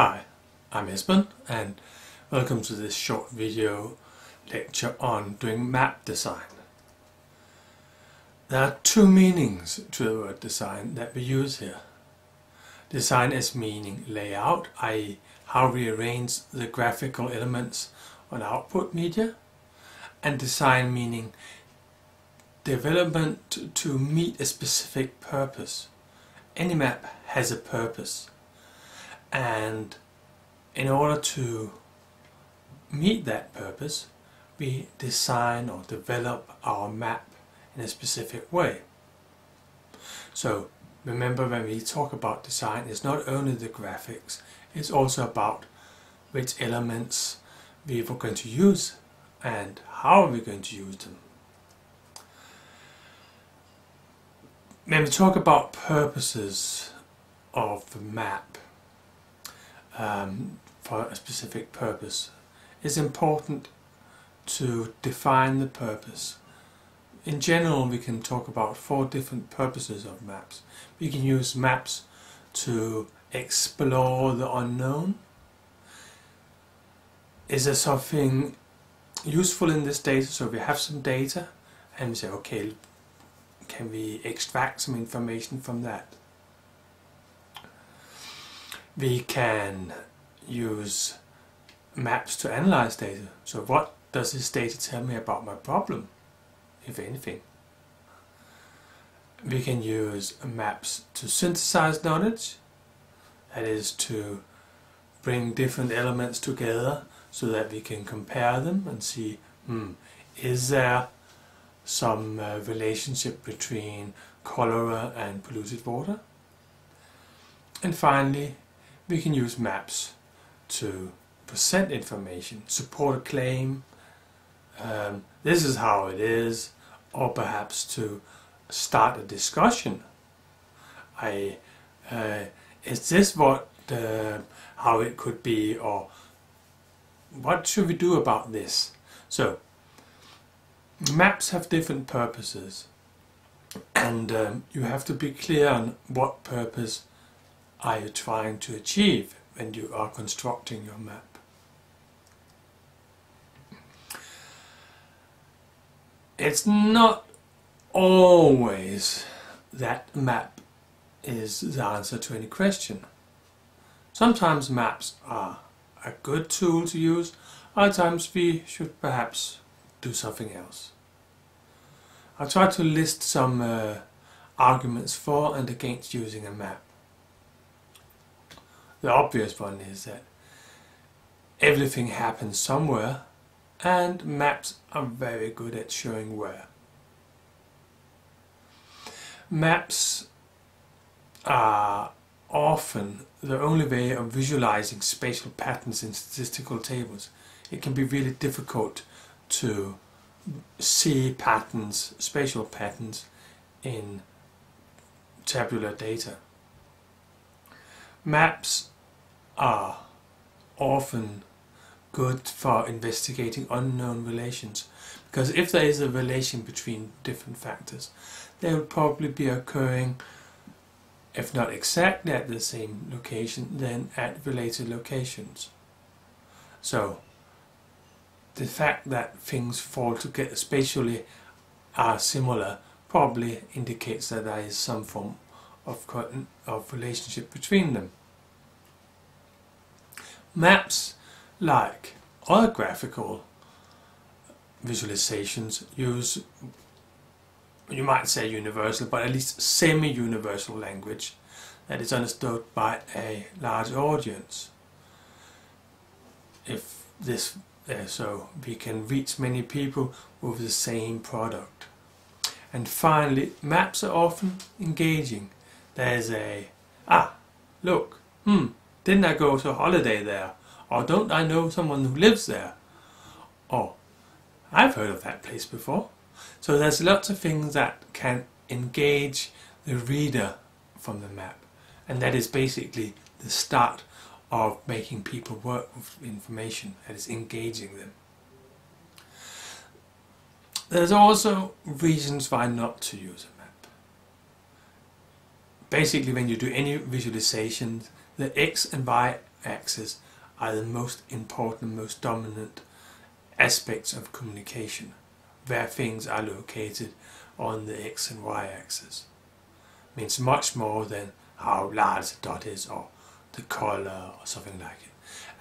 Hi, I'm Esben and welcome to this short video lecture on doing map design. There are two meanings to the word design that we use here. Design as meaning layout, i.e. how we arrange the graphical elements on output media and design meaning development to meet a specific purpose. Any map has a purpose and in order to meet that purpose we design or develop our map in a specific way. So remember when we talk about design it's not only the graphics it's also about which elements we are going to use and how are we going to use them. When we talk about purposes of the map um, for a specific purpose. It's important to define the purpose. In general we can talk about four different purposes of maps. We can use maps to explore the unknown. Is there something useful in this data? So we have some data and we say okay can we extract some information from that? We can use maps to analyze data. So what does this data tell me about my problem, if anything? We can use maps to synthesize knowledge, that is to bring different elements together so that we can compare them and see, hmm, is there some uh, relationship between cholera and polluted water? And finally, we can use maps to present information, support a claim, um, this is how it is, or perhaps to start a discussion. I, uh, is this what uh, how it could be, or what should we do about this? So, maps have different purposes, and um, you have to be clear on what purpose are you trying to achieve when you are constructing your map? It's not always that map is the answer to any question. Sometimes maps are a good tool to use, other times we should perhaps do something else. I'll try to list some uh, arguments for and against using a map. The obvious one is that everything happens somewhere and maps are very good at showing where. Maps are often the only way of visualizing spatial patterns in statistical tables. It can be really difficult to see patterns, spatial patterns in tabular data. Maps are often good for investigating unknown relations. Because if there is a relation between different factors they will probably be occurring if not exactly at the same location then at related locations. So the fact that things fall together spatially are similar probably indicates that there is some form of, of relationship between them Maps, like other graphical visualizations, use, you might say universal, but at least semi-universal language that is understood by a large audience. If this uh, so we can reach many people with the same product. And finally, maps are often engaging. There's a, ah, look, hmm, didn't I go to holiday there? Or don't I know someone who lives there? Or I've heard of that place before. So there's lots of things that can engage the reader from the map. And that is basically the start of making people work with information, that is engaging them. There's also reasons why not to use a map. Basically when you do any visualizations the x and y axis are the most important, most dominant aspects of communication, where things are located on the x and y axis. means much more than how large the dot is or the color or something like it.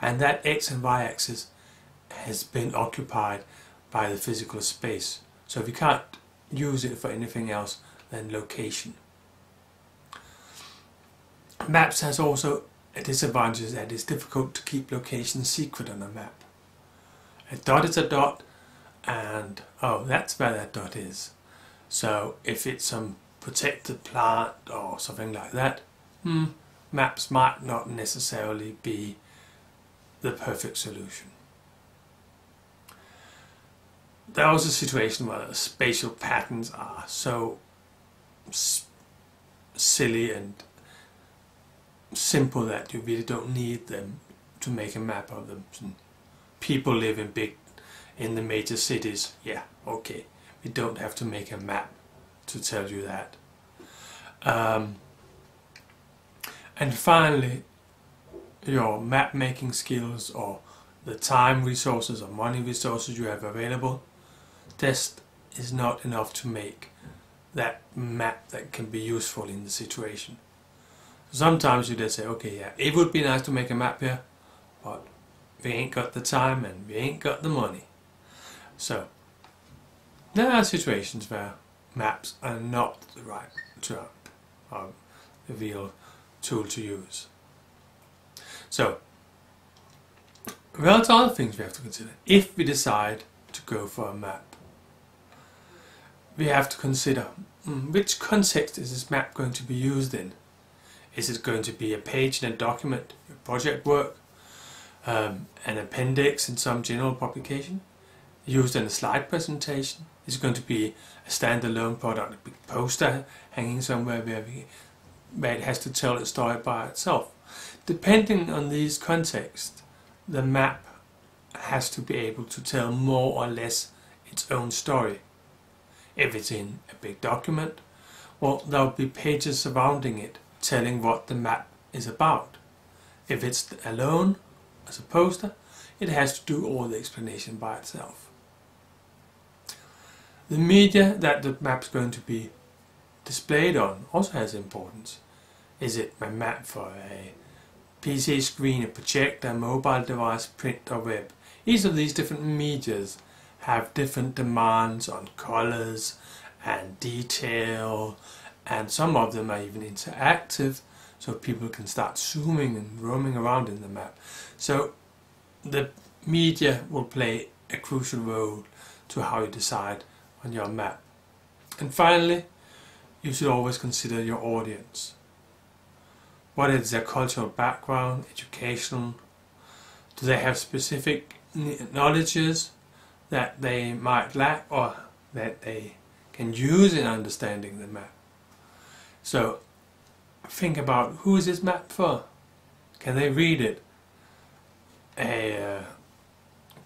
And that x and y axis has been occupied by the physical space. So we can't use it for anything else than location. Maps has also a disadvantage that it's difficult to keep location secret on a map. A dot is a dot and oh that's where that dot is. So if it's some protected plant or something like that, hmm, maps might not necessarily be the perfect solution. There was a situation where spatial patterns are so silly and simple that you really don't need them to make a map of them. People live in big, in the major cities, yeah, okay. We don't have to make a map to tell you that. Um, and finally, your map making skills or the time resources or money resources you have available, test is not enough to make that map that can be useful in the situation. Sometimes you just say, okay, yeah, it would be nice to make a map here, but we ain't got the time and we ain't got the money. So, there are situations where maps are not the right tool, or the real tool to use. So, there are other things we have to consider. If we decide to go for a map, we have to consider mm, which context is this map going to be used in. Is it going to be a page in a document, a project work, um, an appendix in some general publication, used in a slide presentation? Is it going to be a standalone product, a big poster hanging somewhere where, we, where it has to tell its story by itself? Depending on these contexts, the map has to be able to tell more or less its own story. If it's in a big document, well, there'll be pages surrounding it telling what the map is about. If it's alone, as a poster, it has to do all the explanation by itself. The media that the map is going to be displayed on also has importance. Is it a map for a PC screen, a projector, mobile device, print or web? Each of these different medias have different demands on colors and detail and some of them are even interactive so people can start zooming and roaming around in the map. So the media will play a crucial role to how you decide on your map. And finally, you should always consider your audience. What is their cultural background, educational? Do they have specific knowledges that they might lack or that they can use in understanding the map? So think about who is this map for? Can they read it? A uh,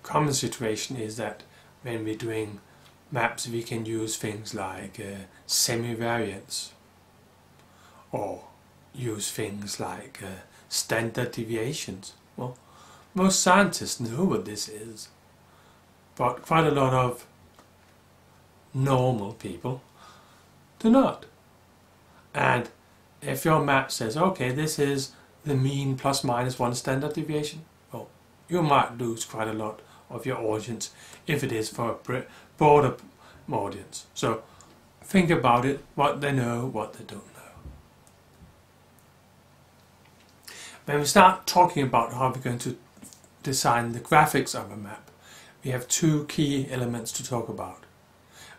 common situation is that when we're doing maps we can use things like uh, semi-variance or use things like uh, standard deviations. Well, most scientists know what this is, but quite a lot of normal people do not. And if your map says, okay, this is the mean plus minus one standard deviation, well, you might lose quite a lot of your audience if it is for a broader audience. So think about it, what they know, what they don't know. When we start talking about how we're going to design the graphics of a map, we have two key elements to talk about.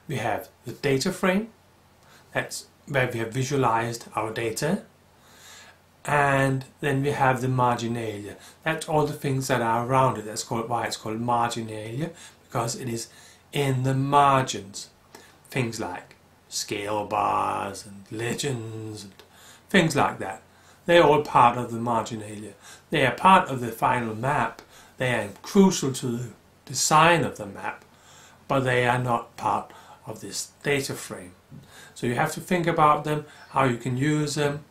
We have the data frame, that's where we have visualized our data and then we have the marginalia. That's all the things that are around it. That's called why it's called marginalia because it is in the margins. Things like scale bars and legends and things like that. They're all part of the marginalia. They are part of the final map. They are crucial to the design of the map, but they are not part of this data frame. So you have to think about them, how you can use them.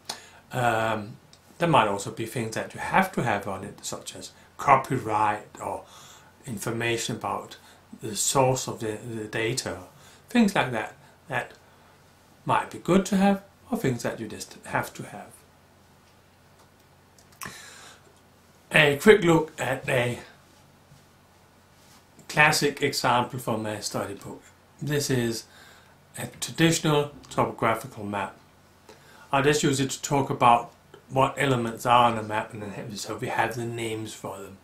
Um, There might also be things that you have to have on it, such as copyright or information about the source of the, the data, things like that, that might be good to have or things that you just have to have. A quick look at a classic example from a study book. This is a traditional topographical map. I'll just use it to talk about what elements are on a map and then so we have the names for them.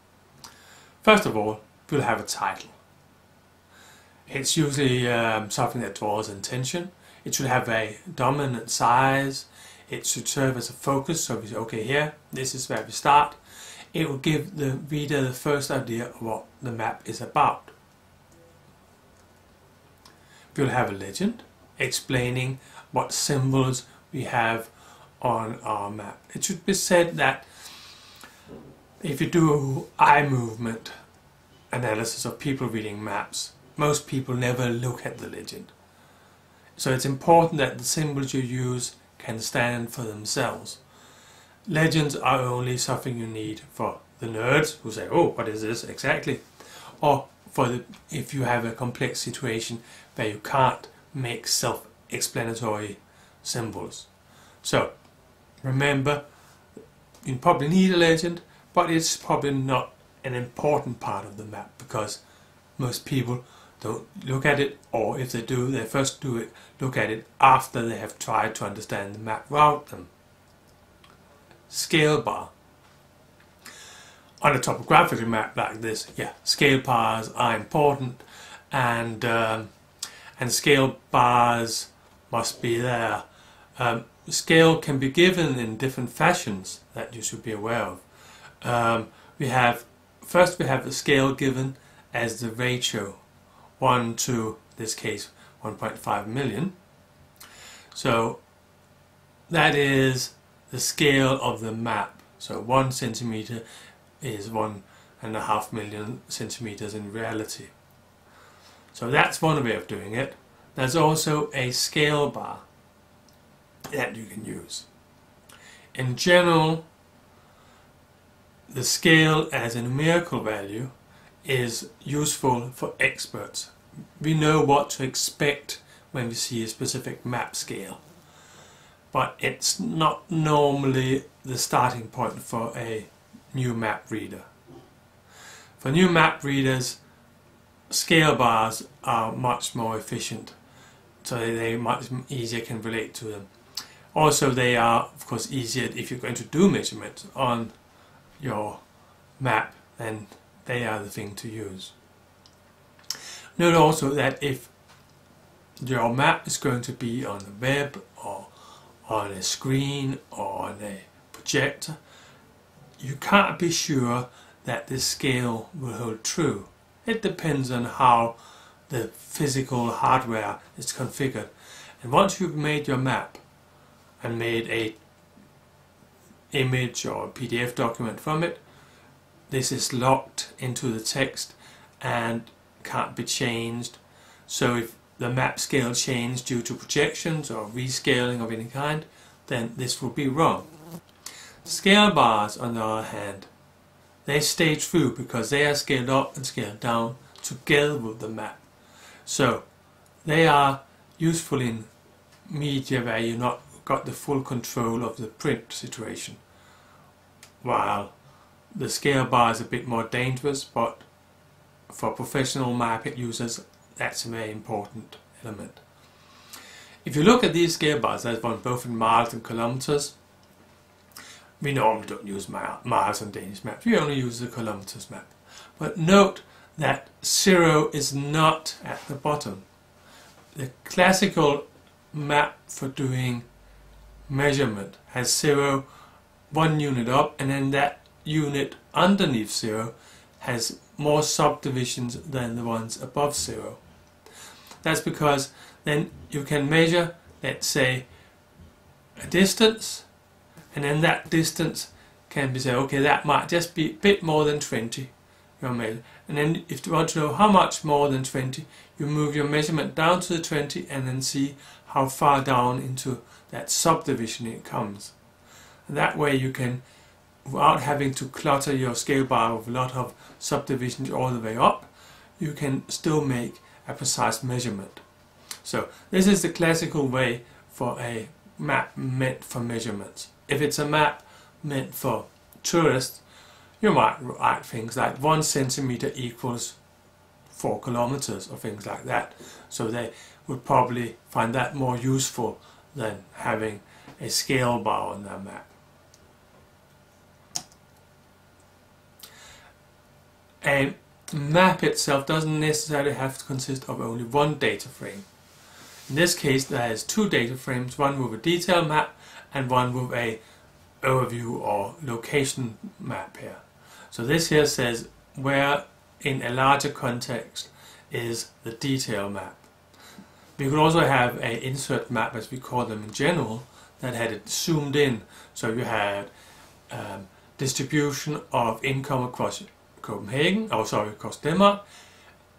First of all, we'll have a title. It's usually um, something that draws attention. It should have a dominant size. It should serve as a focus. So we say, okay, here, this is where we start it will give the reader the first idea of what the map is about. We'll have a legend explaining what symbols we have on our map. It should be said that if you do eye movement analysis of people reading maps, most people never look at the legend. So it's important that the symbols you use can stand for themselves. Legends are only something you need for the nerds who say, oh, what is this exactly? Or for the, if you have a complex situation where you can't make self-explanatory symbols. So, remember, you probably need a legend, but it's probably not an important part of the map because most people don't look at it, or if they do, they first do it, look at it after they have tried to understand the map around them scale bar. On a topographical map like this, yeah, scale bars are important and um, and scale bars must be there. Um, scale can be given in different fashions that you should be aware of. Um, we have first we have the scale given as the ratio 1 to this case 1.5 million. So that is the scale of the map. So one centimeter is one and a half million centimeters in reality. So that's one way of doing it. There's also a scale bar that you can use. In general, the scale as a numerical value is useful for experts. We know what to expect when we see a specific map scale but it's not normally the starting point for a new map reader. For new map readers, scale bars are much more efficient, so they much easier can relate to them. Also, they are, of course, easier if you're going to do measurements on your map, then they are the thing to use. Note also that if your map is going to be on the web or on a screen or on a projector, you can't be sure that this scale will hold true. It depends on how the physical hardware is configured. And once you've made your map and made a image or PDF document from it, this is locked into the text and can't be changed. So if the map scale changed due to projections or rescaling of any kind, then this will be wrong. Scale bars, on the other hand, they stay true because they are scaled up and scaled down together with the map. So they are useful in media where you not got the full control of the print situation. While the scale bar is a bit more dangerous, but for professional market users that's a very important element. If you look at these scale bars, there's one both in miles and kilometers. We normally don't use miles on Danish maps, we only use the kilometers map. But note that zero is not at the bottom. The classical map for doing measurement has zero, one unit up, and then that unit underneath zero has more subdivisions than the ones above zero. That's because then you can measure, let's say, a distance, and then that distance can be said, okay, that might just be a bit more than 20, your measure. And then if you want to know how much more than 20, you move your measurement down to the 20 and then see how far down into that subdivision it comes. And that way you can, without having to clutter your scale bar with a lot of subdivisions all the way up, you can still make a precise measurement. So this is the classical way for a map meant for measurements. If it's a map meant for tourists, you might write things like one centimeter equals four kilometers or things like that. So they would probably find that more useful than having a scale bar on their map. A map itself doesn't necessarily have to consist of only one data frame. In this case there is two data frames, one with a detail map and one with a overview or location map here. So this here says where in a larger context is the detail map. We could also have an insert map as we call them in general that had it zoomed in so you had um, distribution of income across Copenhagen, oh sorry, across Denmark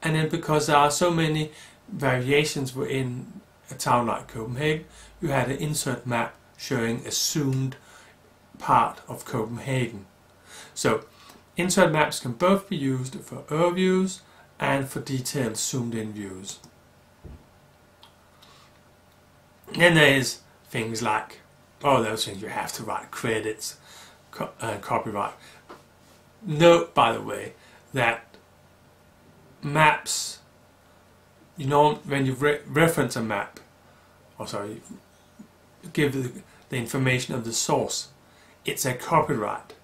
and then because there are so many variations within a town like Copenhagen you had an insert map showing assumed part of Copenhagen. So insert maps can both be used for overviews and for detailed zoomed in views. Then there's things like, oh those things you have to write credits, co uh, copyright. Note by the way that maps, you know when you re reference a map, or sorry, give the, the information of the source, it's a copyright.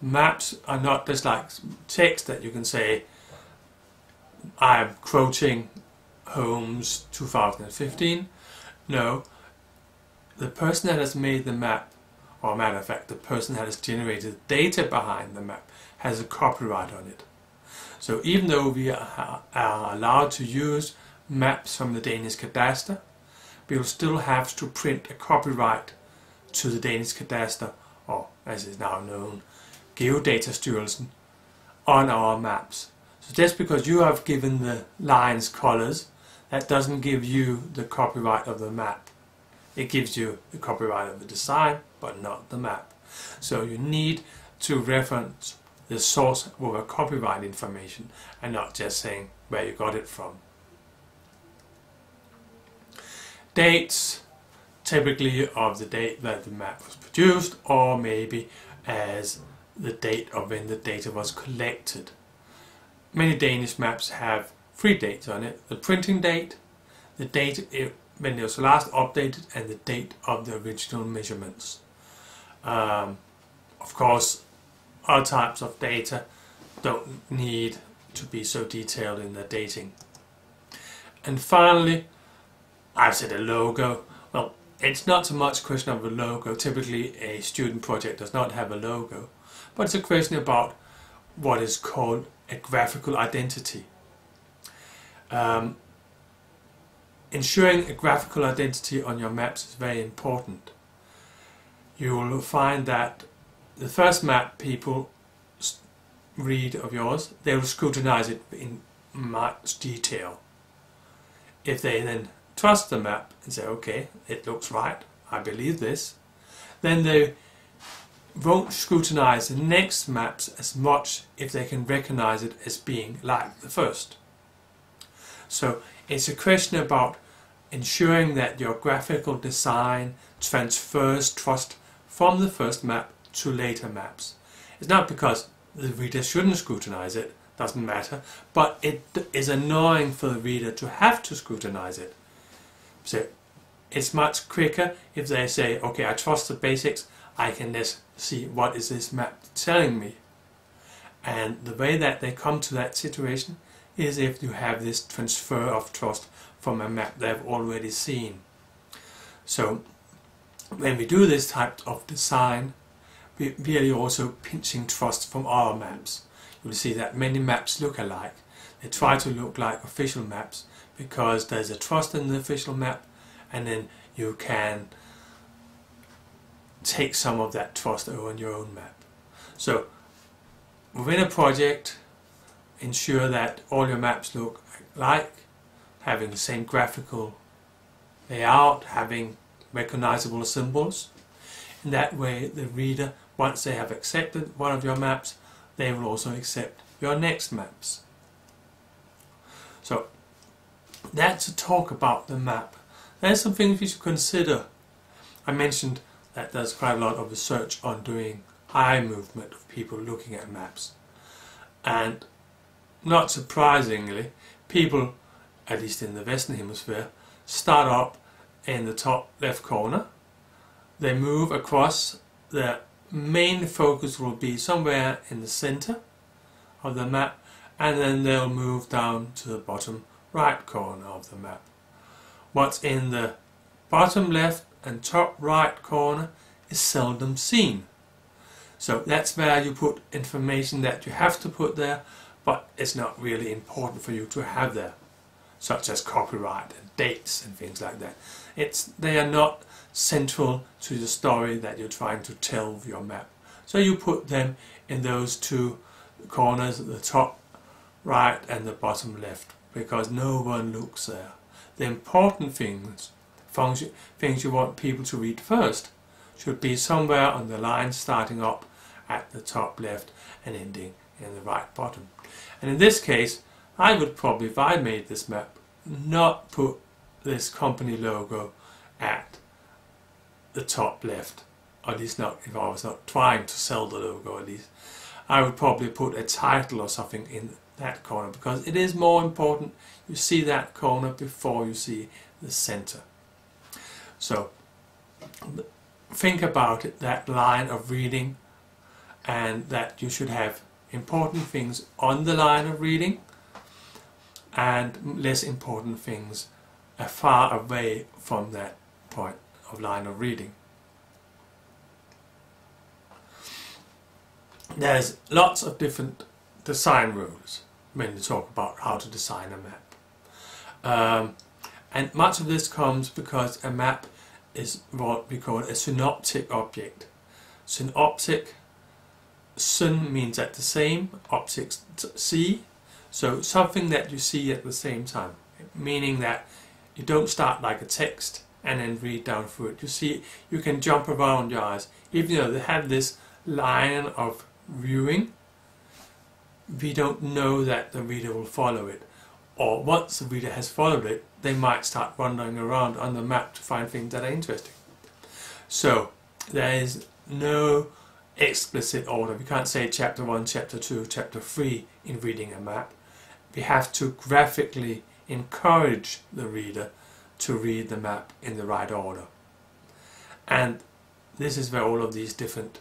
Maps are not just like text that you can say, I'm quoting Holmes 2015. No, the person that has made the map, or matter of fact, the person that has generated data behind the map, has a copyright on it. So even though we are, allowed to use maps from the Danish Cadastre, will still have to print a copyright to the Danish Cadastre, or as is now known, Geodatastyrelsen, on our maps. So just because you have given the lines colors, that doesn't give you the copyright of the map. It gives you the copyright of the design, but not the map. So you need to reference the source with a copyright information and not just saying where you got it from. Dates, typically of the date that the map was produced or maybe as the date of when the data was collected. Many Danish maps have three dates on it. The printing date, the date when it was last updated and the date of the original measurements. Um, of course, other types of data don't need to be so detailed in the dating. And finally, I've said a logo. Well, it's not so much a question of a logo. Typically, a student project does not have a logo, but it's a question about what is called a graphical identity. Um, ensuring a graphical identity on your maps is very important. You will find that the first map people read of yours, they will scrutinize it in much detail. If they then trust the map and say, okay, it looks right, I believe this, then they won't scrutinize the next maps as much if they can recognize it as being like the first. So it's a question about ensuring that your graphical design transfers trust from the first map to later maps. It's not because the reader shouldn't scrutinize it, doesn't matter, but it is annoying for the reader to have to scrutinize it. So it's much quicker if they say, okay, I trust the basics, I can just see what is this map telling me. And the way that they come to that situation is if you have this transfer of trust from a map they've already seen. So when we do this type of design, we really also pinching trust from our maps. You'll see that many maps look alike. They try to look like official maps because there's a trust in the official map and then you can take some of that trust over on your own map. So within a project ensure that all your maps look like, having the same graphical layout, having recognizable symbols. In that way, the reader, once they have accepted one of your maps, they will also accept your next maps. So, that's a talk about the map. There's some things we should consider. I mentioned that there's quite a lot of research on doing eye movement of people looking at maps. And not surprisingly, people, at least in the Western Hemisphere, start up in the top left corner. They move across, their main focus will be somewhere in the center of the map and then they'll move down to the bottom right corner of the map. What's in the bottom left and top right corner is seldom seen. So that's where you put information that you have to put there but it's not really important for you to have there such as copyright and dates and things like that. It's, they are not central to the story that you're trying to tell with your map. So you put them in those two corners the top right and the bottom left because no one looks there. The important things, things you want people to read first, should be somewhere on the line starting up at the top left and ending in the right bottom. And in this case, I would probably, if I made this map, not put this company logo at the top left, at least not if I was not trying to sell the logo at least. I would probably put a title or something in that corner because it is more important you see that corner before you see the center. So think about it, that line of reading and that you should have important things on the line of reading and less important things far away from that point of line of reading. There's lots of different design rules you talk about how to design a map. Um, and much of this comes because a map is what we call a synoptic object. Synoptic, syn means at the same, optics see, so something that you see at the same time, meaning that you don't start like a text and then read down through it. You see, you can jump around your eyes, even though they have this line of viewing, we don't know that the reader will follow it. Or once the reader has followed it, they might start wandering around on the map to find things that are interesting. So, there is no explicit order. We can't say chapter 1, chapter 2, chapter 3 in reading a map we have to graphically encourage the reader to read the map in the right order. And this is where all of these different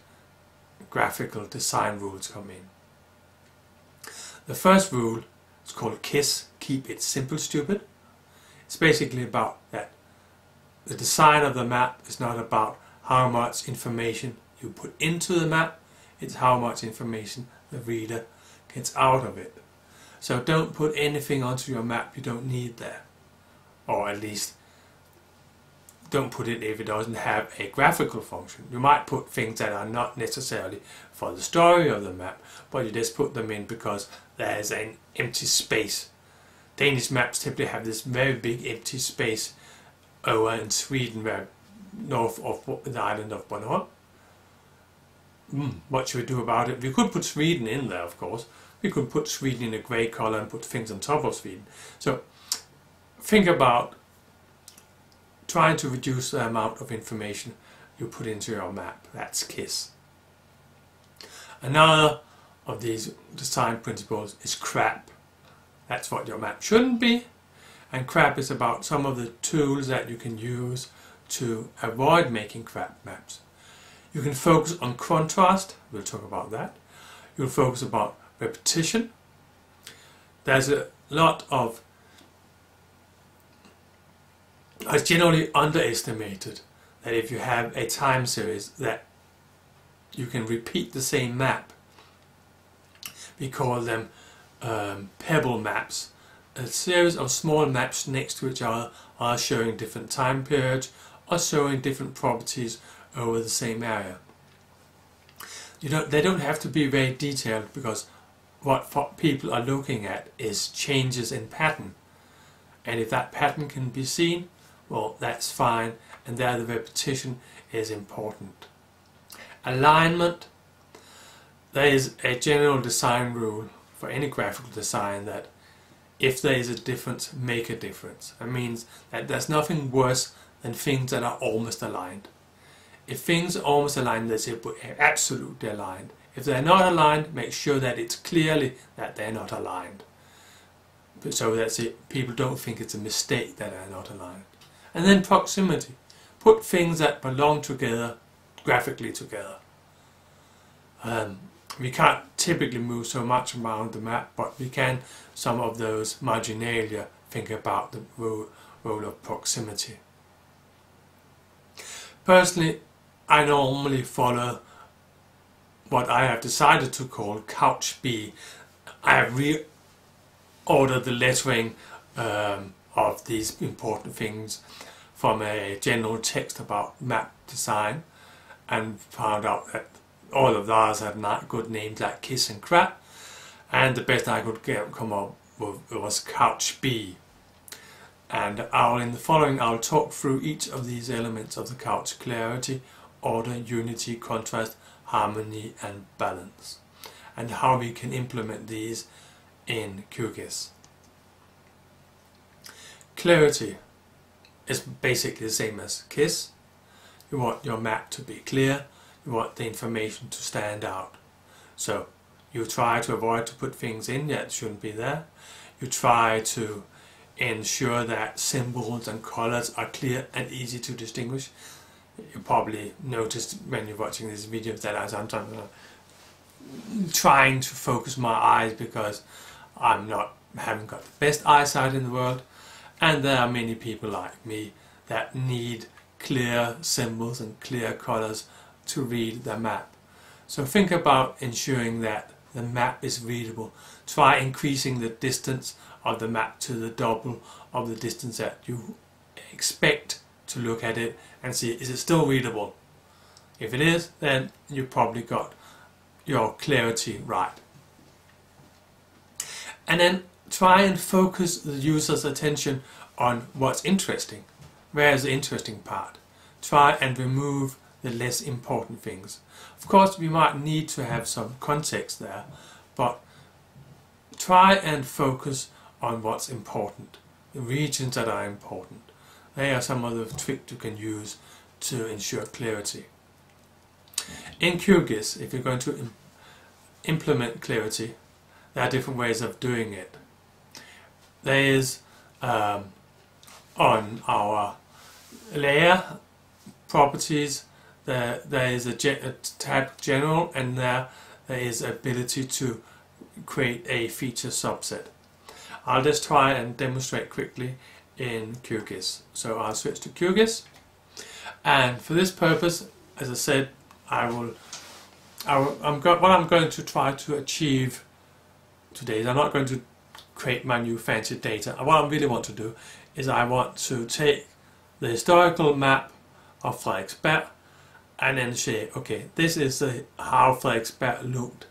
graphical design rules come in. The first rule is called KISS, keep it simple stupid. It's basically about that the design of the map is not about how much information you put into the map, it's how much information the reader gets out of it. So don't put anything onto your map you don't need there. Or at least don't put it if it doesn't have a graphical function. You might put things that are not necessarily for the story of the map, but you just put them in because there's an empty space. Danish maps typically have this very big empty space over in Sweden, where north of the island of Bornholm. Mm, what should we do about it? We could put Sweden in there, of course, we could put Sweden in a grey color and put things on top of Sweden. So think about trying to reduce the amount of information you put into your map. That's KISS. Another of these design principles is CRAP. That's what your map shouldn't be. And CRAP is about some of the tools that you can use to avoid making crap maps. You can focus on contrast, we'll talk about that. You'll focus about repetition. There's a lot of it's generally underestimated that if you have a time series that you can repeat the same map. We call them um, pebble maps. A series of small maps next to each other are showing different time periods or showing different properties over the same area. You don't, they don't have to be very detailed because what people are looking at is changes in pattern. And if that pattern can be seen, well, that's fine, and there the repetition is important. Alignment. There is a general design rule for any graphical design that if there is a difference, make a difference. That means that there's nothing worse than things that are almost aligned. If things are almost aligned, they say absolutely aligned. If they're not aligned, make sure that it's clearly that they're not aligned. So that people don't think it's a mistake that they're not aligned. And then proximity. Put things that belong together graphically together. Um, we can't typically move so much around the map, but we can, some of those marginalia, think about the role, role of proximity. Personally, I normally follow what I have decided to call Couch B. I have reordered the lettering um, of these important things from a general text about map design and found out that all of those had not good names like Kiss and Crap and the best I could get come up with was Couch B and I'll in the following I'll talk through each of these elements of the couch clarity, order, unity, contrast, harmony and balance and how we can implement these in QGIS. Clarity is basically the same as KISS. You want your map to be clear, you want the information to stand out. So you try to avoid to put things in that shouldn't be there. You try to ensure that symbols and colors are clear and easy to distinguish. You probably noticed when you're watching this video that I sometimes uh, trying to focus my eyes because I'm not haven't got the best eyesight in the world and there are many people like me that need clear symbols and clear colors to read the map. So think about ensuring that the map is readable. Try increasing the distance of the map to the double of the distance that you expect to look at it and see is it still readable. If it is, then you probably got your clarity right. And then try and focus the user's attention on what's interesting. Where is the interesting part? Try and remove the less important things. Of course, we might need to have some context there, but try and focus on what's important, the regions that are important. They are some of the tricks you can use to ensure clarity. In QGIS, if you're going to Im implement clarity, there are different ways of doing it. There is um, on our layer properties there, there is a, a tab general and there, there is ability to create a feature subset. I'll just try and demonstrate quickly in QGIS. So I'll switch to QGIS and for this purpose as I said I will, I I'm what I'm going to try to achieve today is I'm not going to create my new fancy data. What I really want to do is I want to take the historical map of Frederiksberg and then say, okay, this is the, how Frederiksberg looked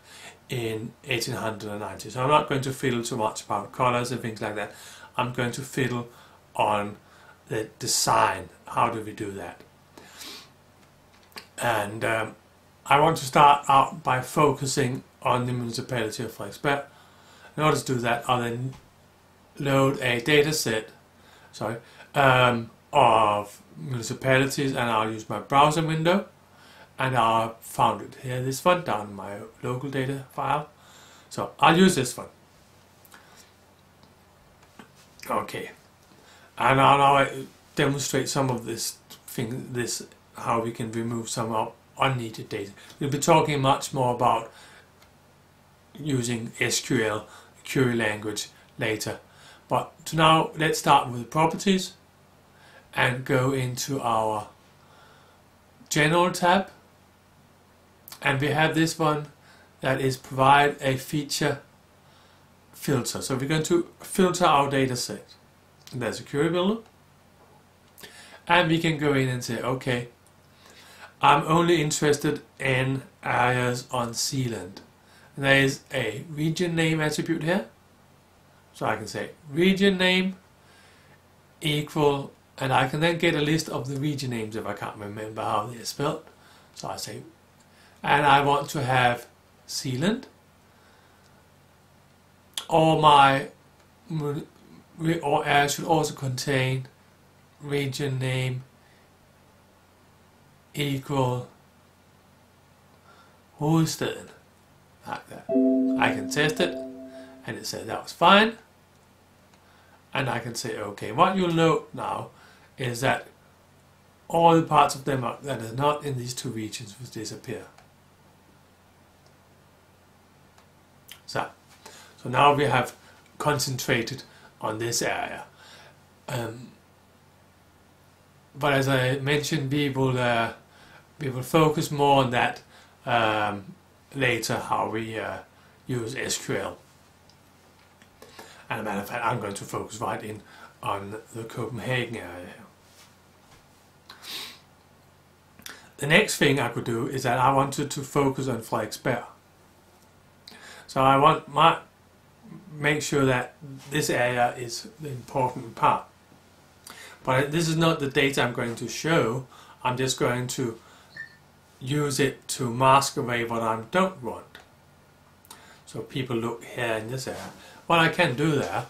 in 1890. So I'm not going to fiddle too much about colors and things like that. I'm going to fiddle on the design. How do we do that? And um, I want to start out by focusing on the municipality of Frederiksberg. In order to do that, I'll then load a data set sorry, um, of municipalities and I'll use my browser window and I'll found it. Here this one down in my local data file. So I'll use this one. Okay. And I'll now demonstrate some of this thing this how we can remove some of unneeded data. We'll be talking much more about using SQL query language later but to now let's start with properties and go into our general tab and we have this one that is provide a feature filter. So we're going to filter our data set. There's a query builder. And we can go in and say, okay, I'm only interested in areas on Zealand. There is a region name attribute here. So I can say region name equal, and I can then get a list of the region names if I can't remember how they're spelled. So I say and I want to have sealant or my or area should also contain region name equal hovedstaden like that. I can test it and it said that was fine and I can say okay. What you'll note now is that all the parts of Denmark that are not in these two regions will disappear. So, so now we have concentrated on this area. Um, but as I mentioned, we will uh, we will focus more on that um, later. How we uh, use SQL. And a matter of fact, I'm going to focus right in on the Copenhagen area. The next thing I could do is that I wanted to focus on Frederiksberg. So I want my make sure that this area is the important part. But this is not the data I'm going to show. I'm just going to use it to mask away what I don't want. So people look here in this area. What I can do there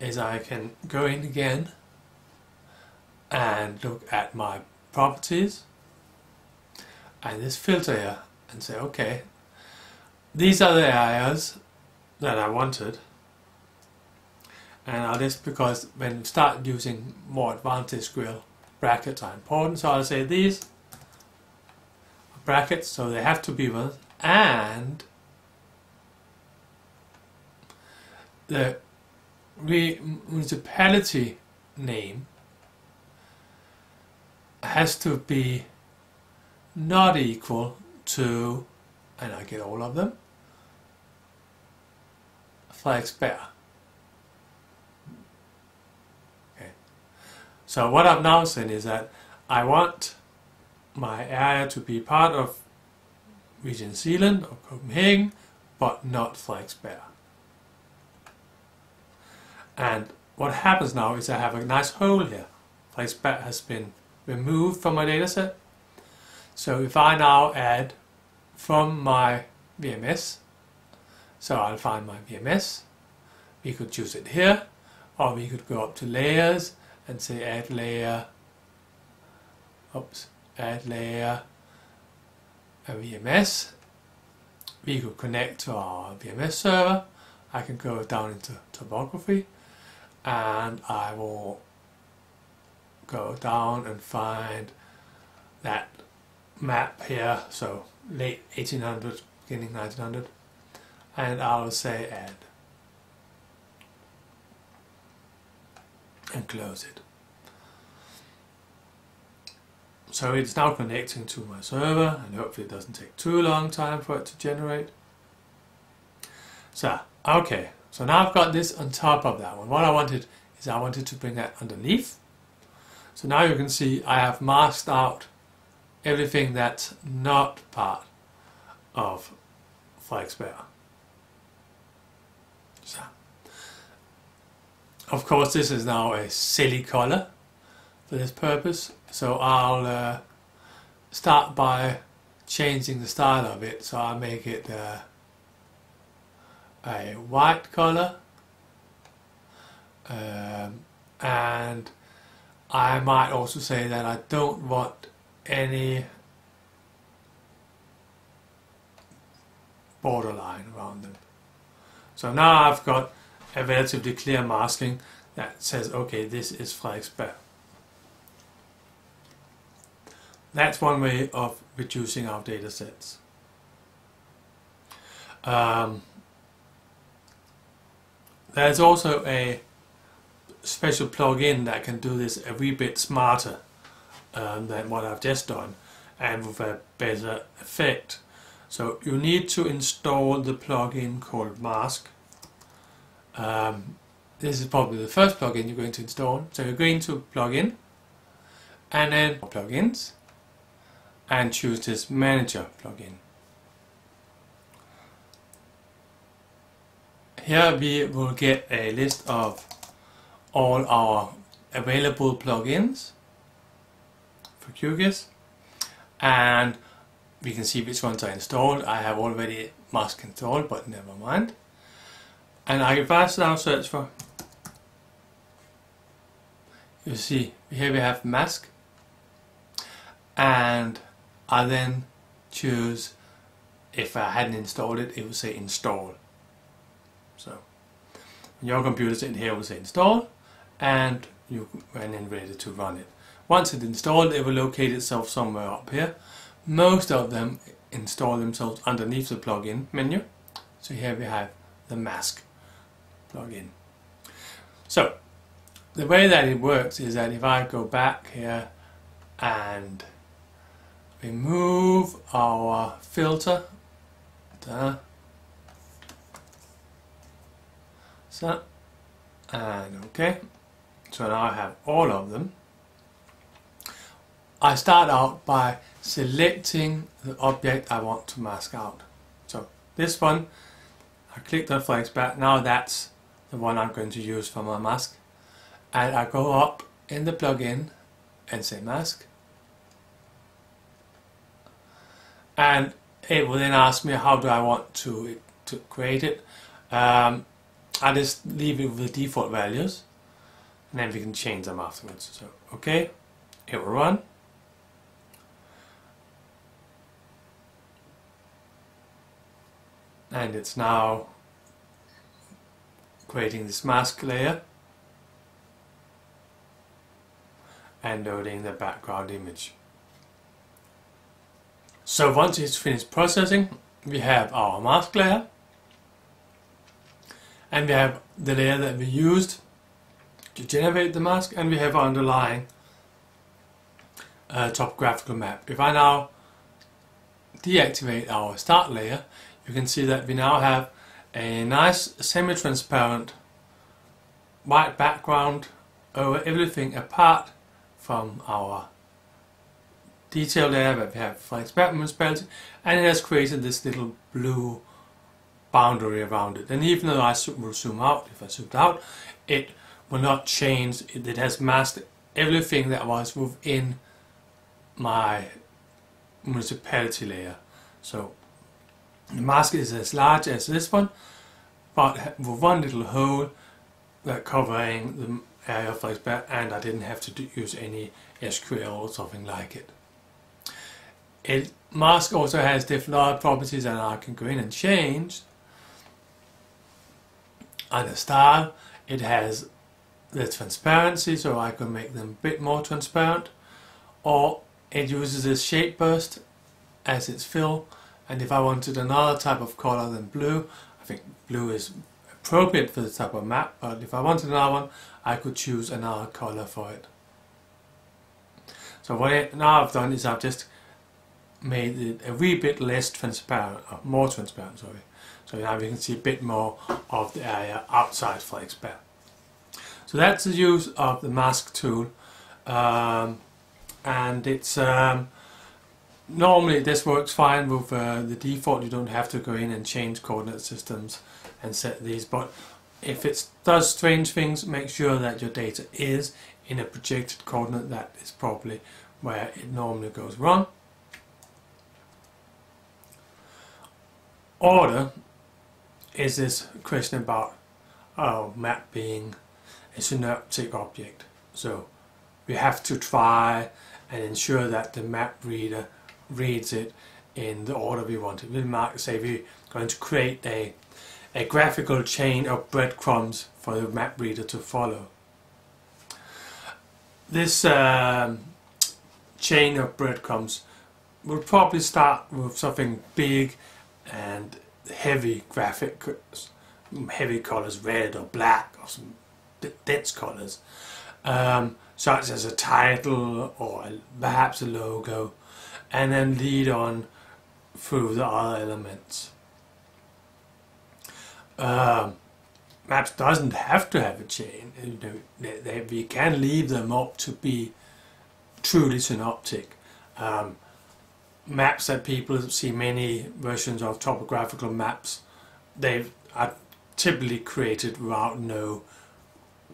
is I can go in again and look at my properties and this filter here and say okay these are the areas that I wanted and I'll just because when start using more advanced SQL brackets are important so I'll say these brackets so they have to be one and the municipality name has to be not equal to and I get all of them Frederiksberg. Okay. So what I'm now saying is that I want my area to be part of Region Zealand or Copenhagen, but not Frederiksberg. And what happens now is I have a nice hole here. Frederiksberg has been removed from my dataset. So if I now add from my WMS, so I'll find my WMS, we could choose it here, or we could go up to layers and say add layer oops add layer a WMS we could connect to our WMS server. I can go down into topography and I will go down and find that map here. So late 1800 beginning 1900 and I'll say add. And close it. So it's now connecting to my server and hopefully it doesn't take too long time for it to generate. So, okay, so now I've got this on top of that one. What I wanted is I wanted to bring that underneath. So now you can see I have masked out everything that's not part of Frederiksberg. So. Of course this is now a silly color for this purpose. So I'll uh, start by changing the style of it. So I'll make it uh, a white color. Um, and I might also say that I don't want any borderline around them. So now I've got a relatively clear masking that says, okay, this is Frederiksberg. That's one way of reducing our data sets. Um, there's also a special plugin that can do this a wee bit smarter um, than what I've just done and with a better effect. So you need to install the plugin called Mask um, this is probably the first plugin you're going to install. So you're going to plugin and then plugins and choose this manager plugin. Here we will get a list of all our available plugins for QGIS and we can see which ones are installed. I have already mask installed, but never mind. And I can first now search for, you see, here we have mask. And I then choose, if I hadn't installed it, it would say install. So, your computer's in here will say install, and you and then ready to run it. Once it's installed, it will locate itself somewhere up here. Most of them install themselves underneath the plugin menu. So here we have the mask plugin. So the way that it works is that if I go back here and remove our filter, so and okay, so now I have all of them. I start out by selecting the object I want to mask out. So this one, I clicked on Frederiksberg, now that's the one I'm going to use for my mask. And I go up in the plugin and say mask. And it will then ask me how do I want to, to create it. Um, I just leave it with the default values and then we can change them afterwards. So okay, it will run. and it's now creating this mask layer and loading the background image. So once it's finished processing, we have our mask layer and we have the layer that we used to generate the mask and we have our underlying uh, topographical map. If I now deactivate our start layer, you can see that we now have a nice semi-transparent white background over everything apart from our detail layer where we have Frederiksberg municipality and it has created this little blue boundary around it and even though I will zoom out, if I zoom out, it will not change, it has masked everything that was within my municipality layer. So the mask is as large as this one, but with one little hole that covering the area of Frederiksberg and I didn't have to use any SQL or something like it. It mask also has different properties that I can go in and change. And the style, it has the transparency so I can make them a bit more transparent. Or it uses a shape burst as its fill. And if I wanted another type of color than blue I think blue is appropriate for the type of map. But if I wanted another one I could choose another color for it. So what now I've done is I've just made it a wee bit less transparent or more transparent sorry. So now we can see a bit more of the area outside Frederiksberg so that's the use of the mask tool. Um, and it's um, normally this works fine with uh, the default. You don't have to go in and change coordinate systems and set these but if it does strange things make sure that your data is in a projected coordinate that is probably where it normally goes wrong. Order is this question about oh, map being a synoptic object so we have to try and ensure that the map reader reads it in the order we want it. We might say we're going to create a, a graphical chain of breadcrumbs for the map reader to follow. This um, chain of breadcrumbs will probably start with something big and heavy graphic, heavy colors, red or black or some dense colors, um, such as a title or perhaps a logo and then lead on through the other elements. Um, maps doesn't have to have a chain. You know, they, they, we can leave them up to be truly synoptic. Um, maps that people see many versions of topographical maps, they are typically created without no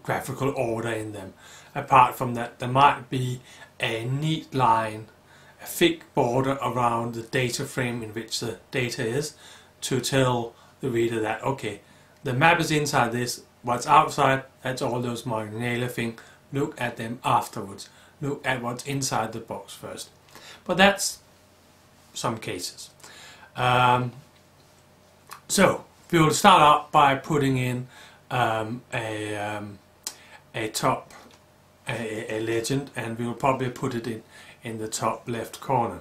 graphical order in them. Apart from that, there might be a neat line a thick border around the data frame in which the data is to tell the reader that okay the map is inside this what's outside that's all those marginalia thing look at them afterwards look at what's inside the box first but that's some cases um, so we will start out by putting in um, a, um, a top a, a legend and we will probably put it in in the top left corner.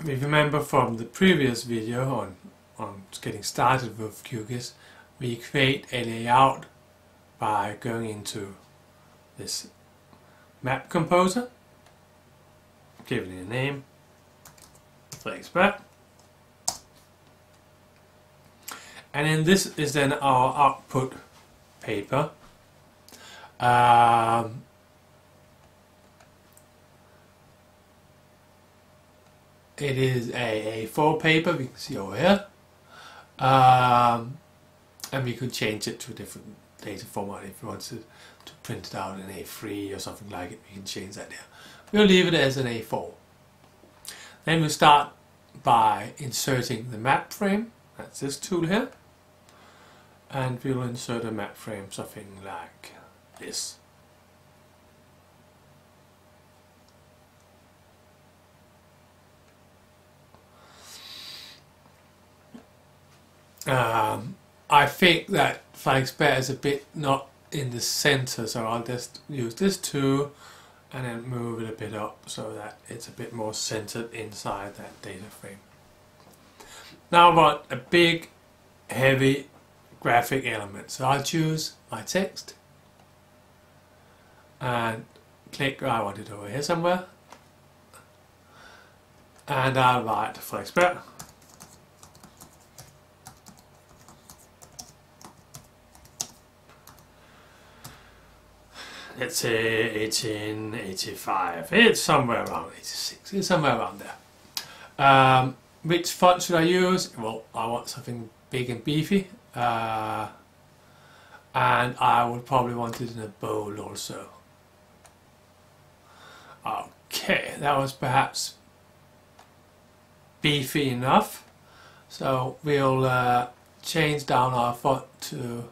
If you remember from the previous video on, on getting started with QGIS, we create a layout by going into this map composer, giving it a name, Frederiksberg, and then this is then our output paper. Um, it is a A4 paper, we can see over here. Um, and we could change it to a different data format if we want to, to print it out in A3 or something like it, we can change that there. We'll leave it as an A4. Then we start by inserting the map frame, that's this tool here. And we'll insert a map frame, something like this. Um, I think that Frederiksberg is a bit not in the center, so I'll just use this tool and then move it a bit up so that it's a bit more centered inside that data frame. Now I want a big, heavy graphic element. So I'll choose my text and click, I want it over here somewhere. And I'll write Frederiksberg. Let's say 1885. It's somewhere around 86. It's somewhere around there. Um, which font should I use? Well, I want something big and beefy. Uh, and I would probably want it in a bold also. Okay, that was perhaps beefy enough. So we'll uh, change down our font to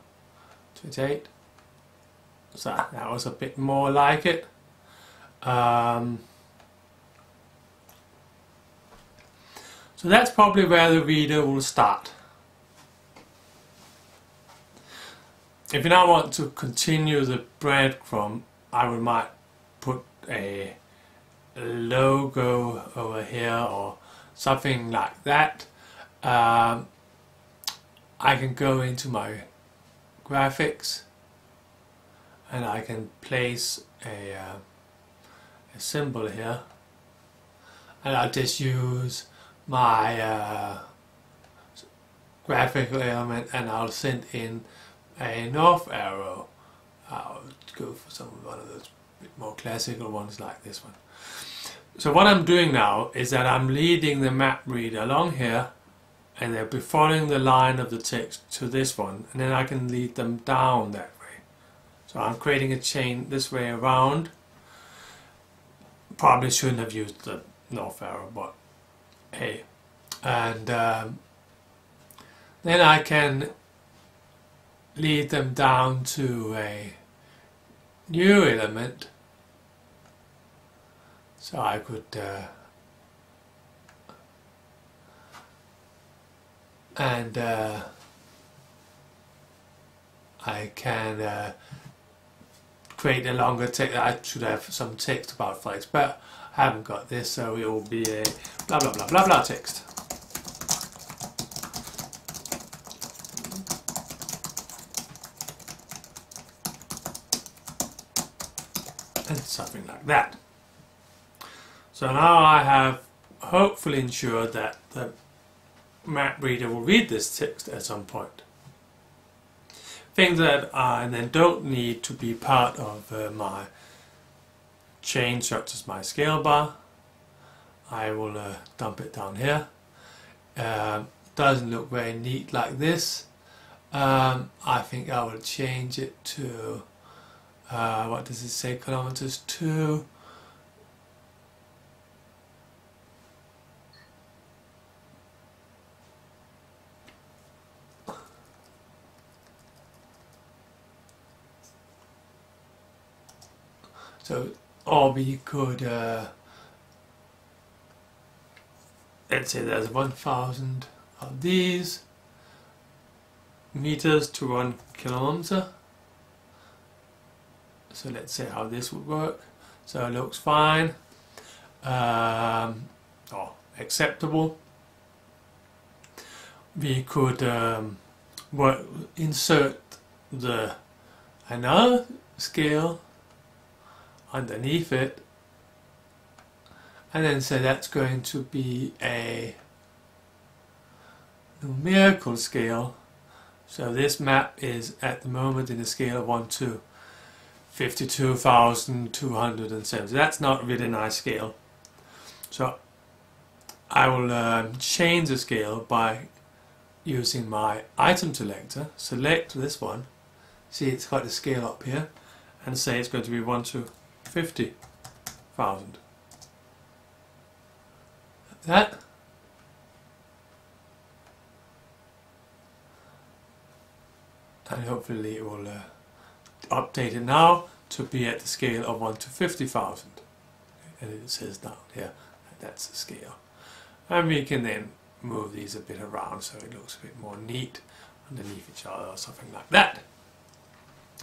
28. So that was a bit more like it. Um, so that's probably where the reader will start. If you now want to continue the breadcrumb, I would might put a logo over here or something like that. Um, I can go into my graphics and I can place a, uh, a symbol here. And I'll just use my uh, graphical element and I'll send in a north arrow. I'll go for some one of those more classical ones like this one. So what I'm doing now is that I'm leading the map reader along here and they'll be following the line of the text to this one. And then I can lead them down that so I'm creating a chain this way around. Probably shouldn't have used the north arrow, but hey. And um, then I can lead them down to a new element. So I could uh, and uh, I can uh, create a longer text. I should have some text about flights, but I haven't got this, so it will be a blah blah blah blah blah text. And something like that. So now I have hopefully ensured that the map reader will read this text at some point things that I then don't need to be part of uh, my chain such as my scale bar. I will uh, dump it down here. Uh, doesn't look very neat like this. Um, I think I will change it to uh, what does it say? Kilometers to So, or we could, uh, let's say there's 1000 of these meters to one kilometer. So let's see how this would work. So it looks fine, um, or acceptable. We could um, work, insert the another scale underneath it. And then say that's going to be a numerical scale. So this map is at the moment in a scale of 1 to 52,270 that's not really a nice scale. So I will um, change the scale by using my item selector. Select this one. See it's got the scale up here. And say it's going to be 1 to 50,000 that and hopefully it will uh, update it now to be at the scale of 1 to 50,000 and it says down here that's the scale. And we can then move these a bit around so it looks a bit more neat underneath each other or something like that.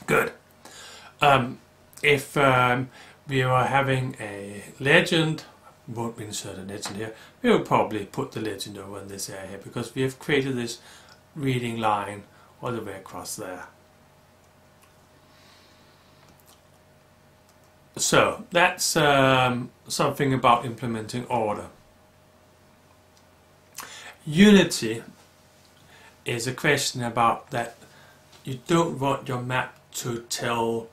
Good. Um, if um, we were having a legend won't insert a legend here we will probably put the legend over in this area here because we have created this reading line all the way across there. So that's um, something about implementing order. Unity is a question about that you don't want your map to tell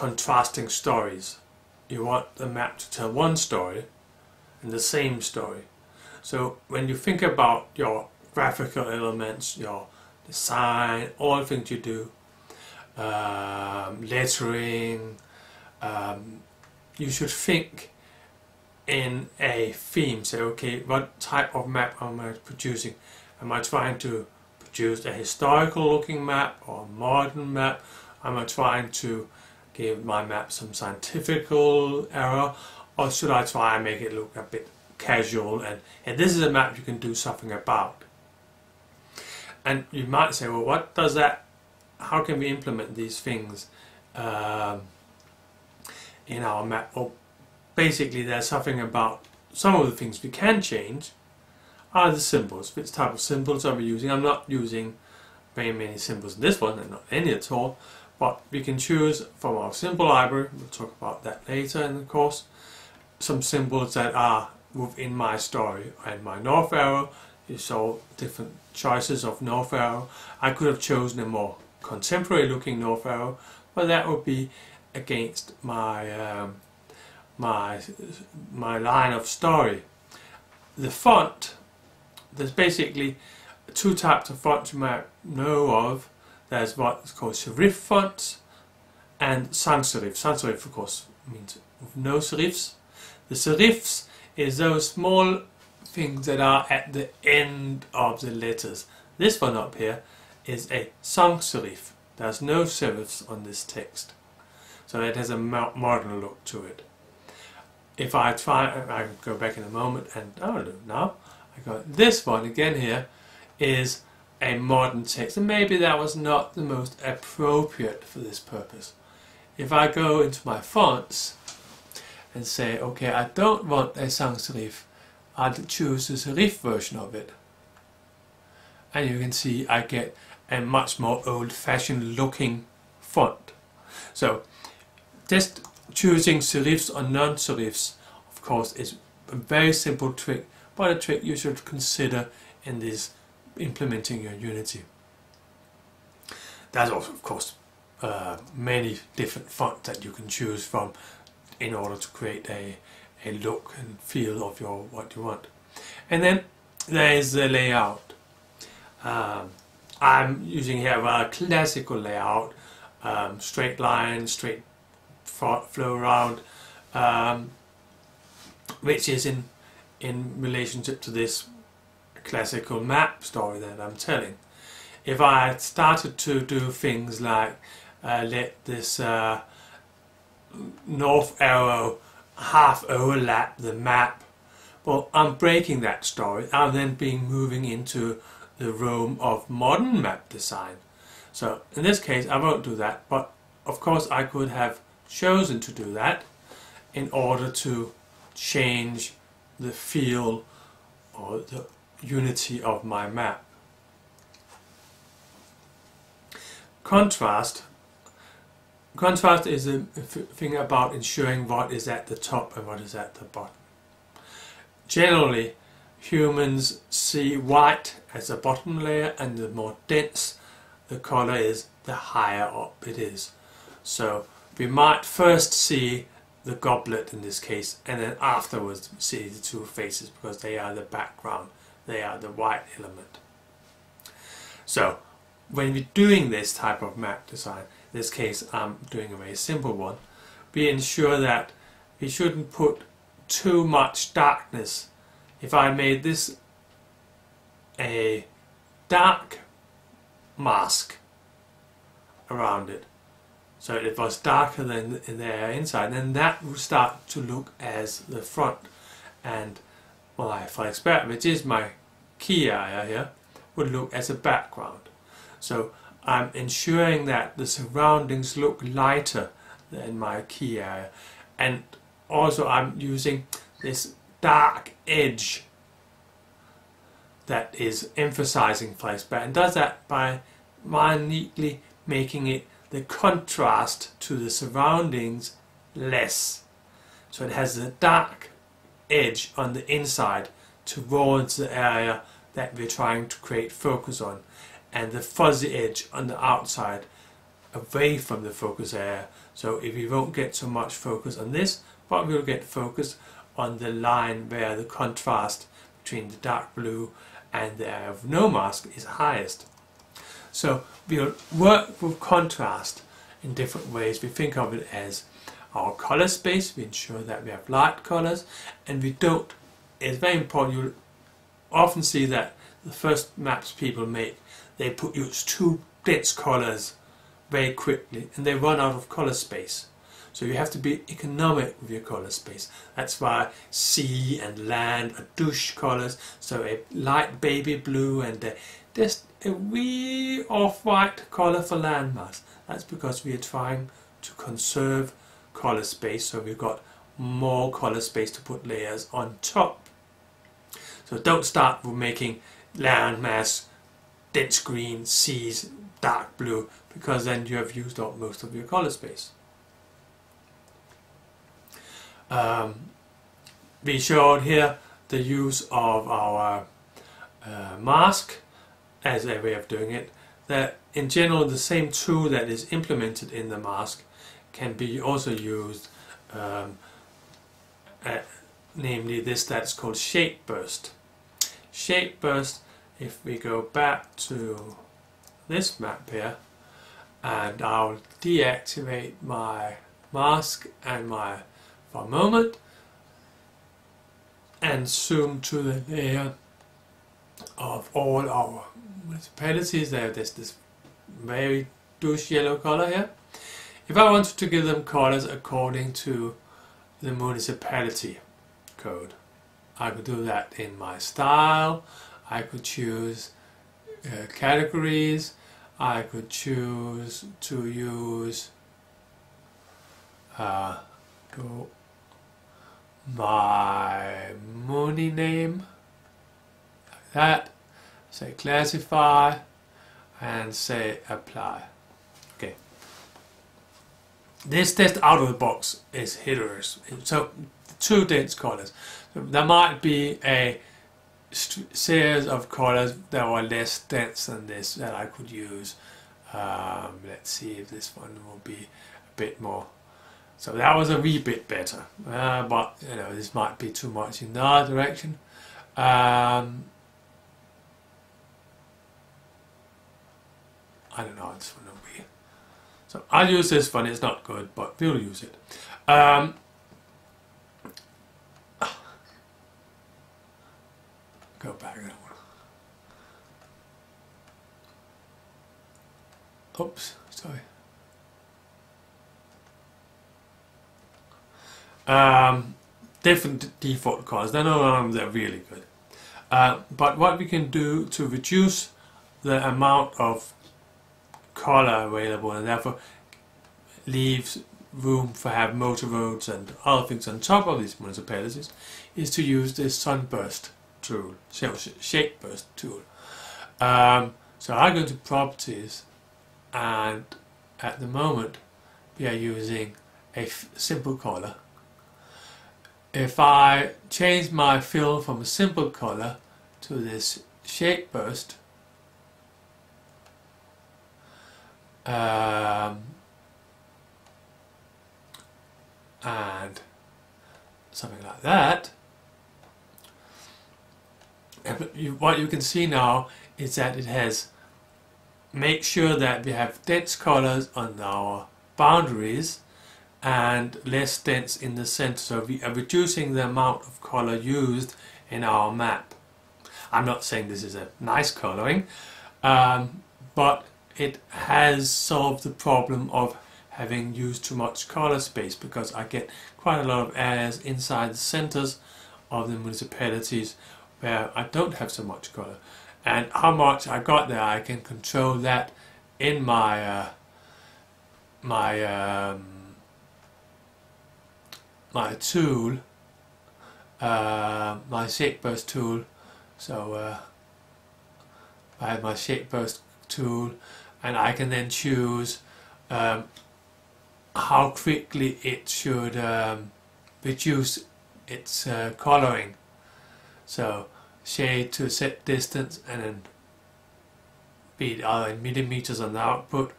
contrasting stories. You want the map to tell one story and the same story. So when you think about your graphical elements, your design, all the things you do, um, lettering, um, you should think in a theme. Say, okay, what type of map am I producing? Am I trying to produce a historical looking map or a modern map? Am I trying to give my map some scientific error? Or should I try and make it look a bit casual and, and this is a map you can do something about? And you might say, well, what does that, how can we implement these things um, in our map? Well, basically there's something about some of the things we can change are the symbols. Which type of symbols are we using? I'm not using very many symbols in this one, and not any at all. But we can choose from our symbol library, we'll talk about that later in the course, some symbols that are within my story and my north arrow you saw different choices of north arrow. I could have chosen a more contemporary looking north arrow, but that would be against my um, my my line of story. The font, there's basically two types of fonts you might know of. There's what's called serif fonts and sans serif. Sans serif, of course, means no serifs. The serifs is those small things that are at the end of the letters. This one up here is a sans serif. There's no serifs on this text. So it has a modern look to it. If I try, I go back in a moment and oh look now, I got this one again here is a modern text and maybe that was not the most appropriate for this purpose. If I go into my fonts and say okay I don't want a sans serif I'd choose the serif version of it. And you can see I get a much more old-fashioned looking font. So just choosing serifs or non-serifs of course is a very simple trick but a trick you should consider in this implementing your Unity. There's also of course uh, many different fonts that you can choose from in order to create a a look and feel of your what you want. And then there is the layout. Um, I'm using here a classical layout, um, straight line, straight flow around, um, which is in in relationship to this classical map story that I'm telling. If I had started to do things like uh, let this uh, north arrow half overlap the map. Well, I'm breaking that story. I'm then being moving into the realm of modern map design. So in this case, I won't do that, but of course I could have chosen to do that in order to change the feel or the unity of my map. Contrast Contrast is a thing about ensuring what is at the top and what is at the bottom. Generally, humans see white as a bottom layer and the more dense the color is, the higher up it is. So we might first see the goblet in this case and then afterwards see the two faces because they are the background, they are the white element. So when we're doing this type of map design, in this case I'm doing a very simple one, we ensure that we shouldn't put too much darkness. If I made this a dark mask around it, so it was darker than in the inside, then that would start to look as the front. And well, I expect, which is my key area here, would look as a background. So I'm ensuring that the surroundings look lighter than my key area. And also I'm using this dark edge that is emphasizing Frederiksberg and does that by minutely making it the contrast to the surroundings less. So it has a dark edge on the inside towards the area that we're trying to create focus on and the fuzzy edge on the outside away from the focus area. So if we won't get so much focus on this, but we'll get focus on the line where the contrast between the dark blue and the area of no mask is highest. So we'll work with contrast in different ways. We think of it as our color space, we ensure that we have light colors and we don't, it's very important, you'll often see that the first maps people make they put use two dense colors very quickly and they run out of color space. So you have to be economic with your color space. That's why sea and land are douche colors. So a light baby blue and a, just a wee off-white color for landmass. That's because we are trying to conserve color space. So we've got more color space to put layers on top. So don't start with making landmass dense green, seas, dark blue, because then you have used up most of your color space. Um, we showed here the use of our uh, mask as a way of doing it. That in general the same tool that is implemented in the mask can be also used, um, at, namely this that's called shape burst. Shape burst. If we go back to this map here and I'll deactivate my mask and my for a moment and zoom to the layer of all our municipalities. There there's this very douche yellow color here. If I wanted to give them colors according to the municipality code I could do that in my style I could choose uh, categories, I could choose to use uh, my money name like that, say classify and say apply. Okay. This test out of the box is hitters. So two dense colors. There might be a series of colors that were less dense than this that I could use. Um, let's see if this one will be a bit more. So that was a wee bit better, uh, but you know this might be too much in the other direction. Um, I don't know this one will be. So I'll use this one, it's not good, but we'll use it. Um, Go back that one. Oops, sorry. um, different default colors. They're not um, they're really good. Uh, but what we can do to reduce the amount of color available and therefore leaves room for have motor roads and other things on top of these municipalities is to use this sunburst tool, shape burst tool. Um, so I go to properties and at the moment we are using a simple color. If I change my fill from a simple color to this shape burst, um, and something like that, what you can see now is that it has make sure that we have dense colors on our boundaries and less dense in the center. So we are reducing the amount of color used in our map. I'm not saying this is a nice coloring um, but it has solved the problem of having used too much color space because I get quite a lot of areas inside the centers of the municipalities where I don't have so much color. And how much I got there I can control that in my uh, my um, my tool uh, my shape burst tool. So uh, I have my shape burst tool and I can then choose um, how quickly it should um, reduce its uh, coloring so shade to a set distance and then be it either in millimeters on the output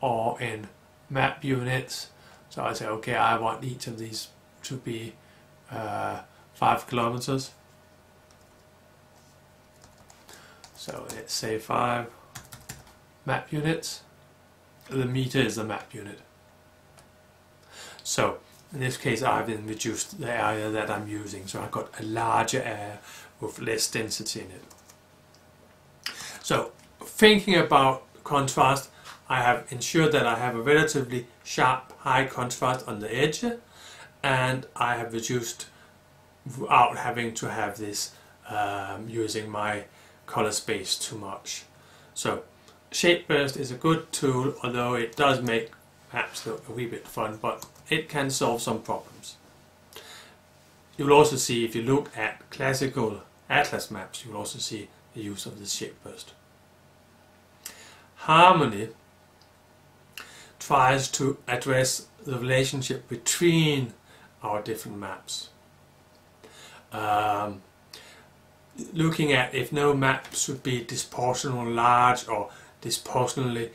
or in map units. So I say, okay, I want each of these to be uh, 5 kilometers. So let's say 5 map units. The meter is the map unit. So in this case I've then reduced the area that I'm using so I've got a larger area with less density in it. So thinking about contrast I have ensured that I have a relatively sharp high contrast on the edge and I have reduced without having to have this um, using my color space too much. So Shape Burst is a good tool although it does make perhaps look a wee bit fun but it can solve some problems. You'll also see if you look at classical atlas maps you'll also see the use of the shape burst. Harmony tries to address the relationship between our different maps. Um, looking at if no map should be disproportionately large or disproportionately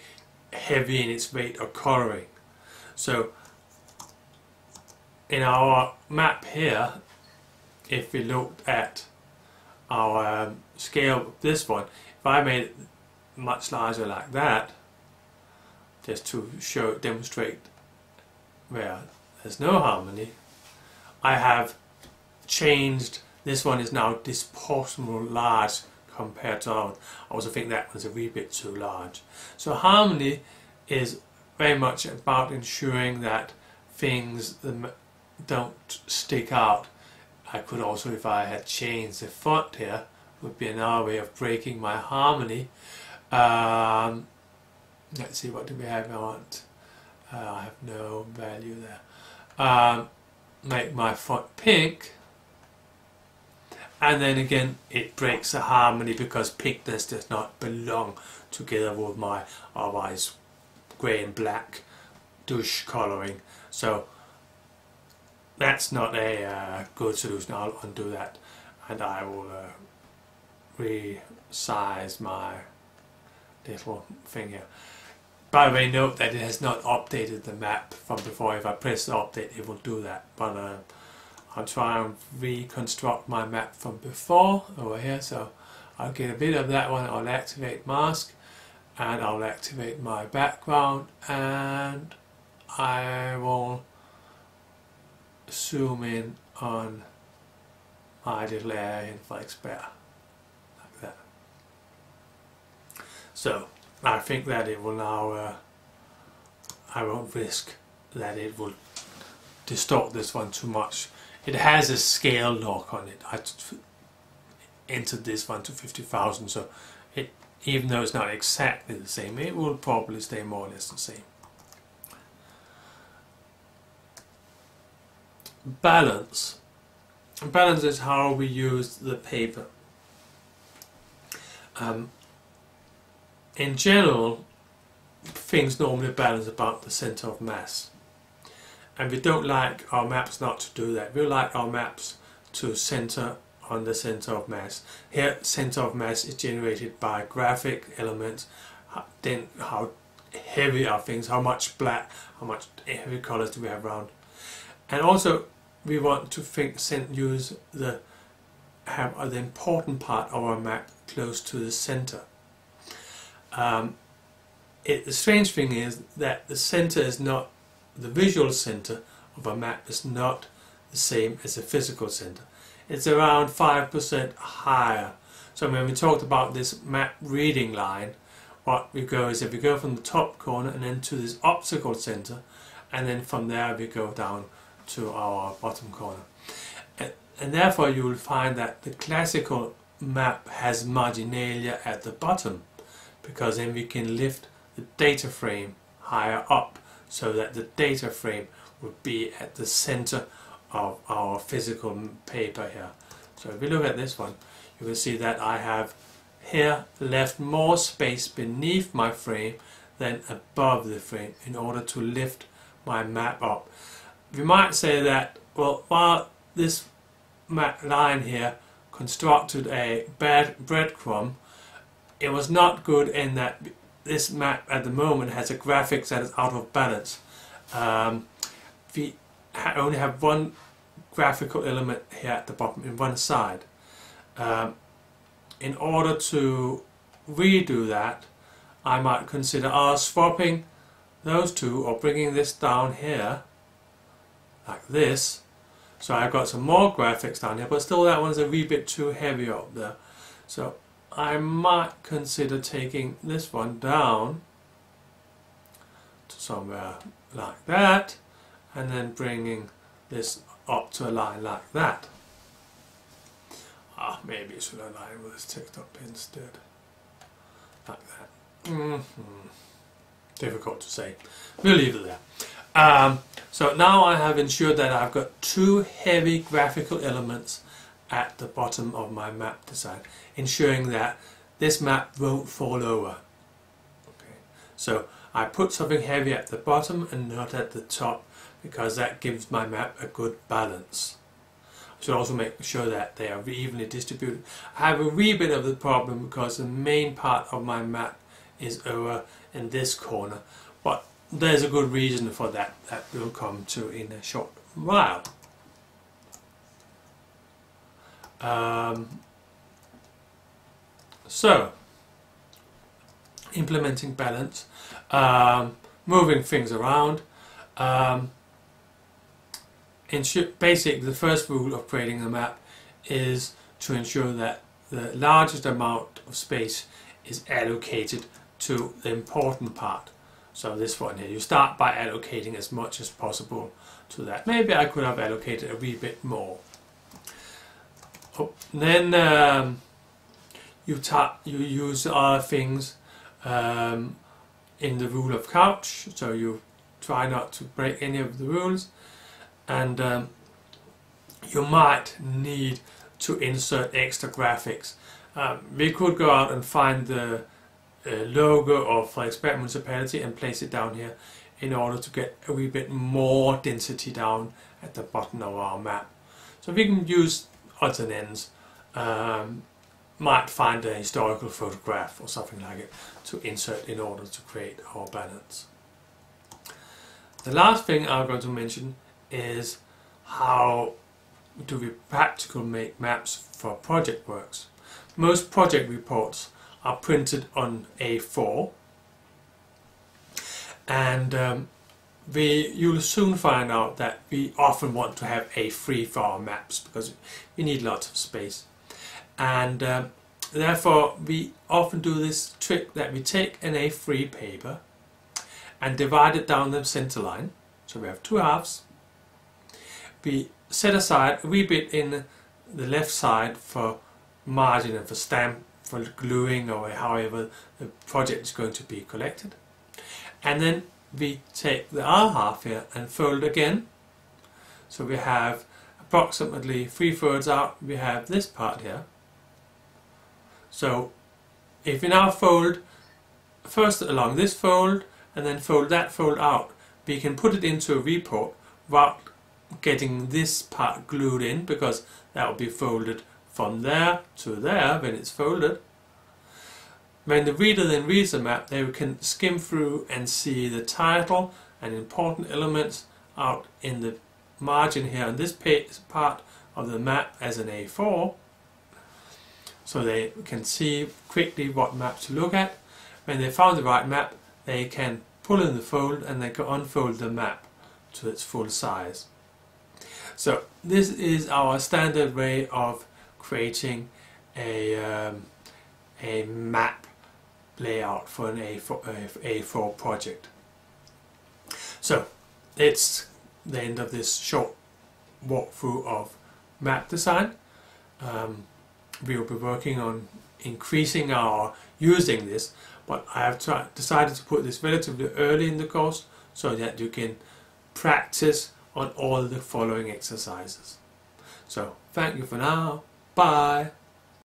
heavy in its weight or coloring. So in our map here, if we looked at our um, scale, this one, if I made it much larger like that, just to show, demonstrate where there's no harmony, I have changed, this one is now disproportionately large compared to ours. I also think that one's a wee bit too large. So harmony is very much about ensuring that things, don't stick out. I could also, if I had changed the font here, would be another way of breaking my harmony. Um, let's see, what do we have? I want, uh, I have no value there. Um, make my font pink. And then again, it breaks the harmony because pinkness does not belong together with my otherwise grey and black douche colouring. So that's not a uh, good solution. I'll undo that and I will uh, resize my little thing here. By the way, note that it has not updated the map from before. If I press update, it will do that. But uh, I'll try and reconstruct my map from before over here. So I'll get a bit of that one. I'll activate mask and I'll activate my background and I will zoom in on my area in Frederiksberg like that. So I think that it will now, uh, I won't risk that it will distort this one too much. It has a scale lock on it. I entered this one to 50,000 so it even though it's not exactly the same it will probably stay more or less the same. Balance. Balance is how we use the paper. Um, in general things normally balance about the center of mass and we don't like our maps not to do that. We like our maps to center on the center of mass. Here center of mass is generated by graphic elements, then how heavy are things, how much black, how much heavy colors do we have around. And also we want to think, use the have the important part of our map close to the center. Um, it, the strange thing is that the center is not the visual center of a map is not the same as the physical center. It's around 5% higher. So when we talked about this map reading line, what we go is if we go from the top corner and then to this optical center, and then from there we go down to our bottom corner. And, and therefore you will find that the classical map has marginalia at the bottom, because then we can lift the data frame higher up so that the data frame would be at the center of our physical paper here. So if we look at this one, you can see that I have here left more space beneath my frame than above the frame in order to lift my map up. We might say that, well, while this map line here constructed a bad breadcrumb, it was not good in that this map at the moment has a graphics that is out of balance. Um, we only have one graphical element here at the bottom in one side. Um, in order to redo that, I might consider uh, swapping those two or bringing this down here like this. So I've got some more graphics down here, but still that one's a wee bit too heavy up there. So I might consider taking this one down to somewhere like that and then bringing this up to a line like that. Ah, maybe it should align with this ticked up instead. Like that. Mm -hmm. Difficult to say. We'll leave it there. Um, so now I have ensured that I've got two heavy graphical elements at the bottom of my map design, ensuring that this map won't fall over. Okay. So I put something heavy at the bottom and not at the top because that gives my map a good balance. I should also make sure that they are evenly distributed. I have a wee bit of the problem because the main part of my map is over in this corner but there's a good reason for that that we'll come to in a short while. Um, so, implementing balance, um, moving things around. Um, basically, the first rule of creating a map is to ensure that the largest amount of space is allocated to the important part. So this one here, you start by allocating as much as possible to that. Maybe I could have allocated a wee bit more. Oh, then um, you you use other things um, in the rule of couch, so you try not to break any of the rules, and um, you might need to insert extra graphics. Um, we could go out and find the logo of Frederiksberg Municipality and place it down here in order to get a wee bit more density down at the bottom of our map. So we can use odds and ends. Um, might find a historical photograph or something like it to insert in order to create our balance. The last thing I'm going to mention is how do we practical make maps for project works. Most project reports are printed on A4 and um, we, you'll soon find out that we often want to have A3 for our maps because we need lots of space. And um, therefore we often do this trick that we take an A3 paper and divide it down the center line. So we have two halves. We set aside a wee bit in the left side for margin and for stamp for gluing or however the project is going to be collected. And then we take the other half here and fold again. So we have approximately three thirds out, we have this part here. So if we now fold first along this fold and then fold that fold out, we can put it into a report without getting this part glued in because that will be folded from there to there when it's folded. When the reader then reads the map, they can skim through and see the title and important elements out in the margin here on this part of the map as an A4 so they can see quickly what map to look at. When they found the right map they can pull in the fold and they can unfold the map to its full size. So this is our standard way of creating a, um, a map layout for an A4, A4 project. So it's the end of this short walkthrough of map design. Um, we'll be working on increasing our using this but I have tried, decided to put this relatively early in the course so that you can practice on all the following exercises. So thank you for now. Bye.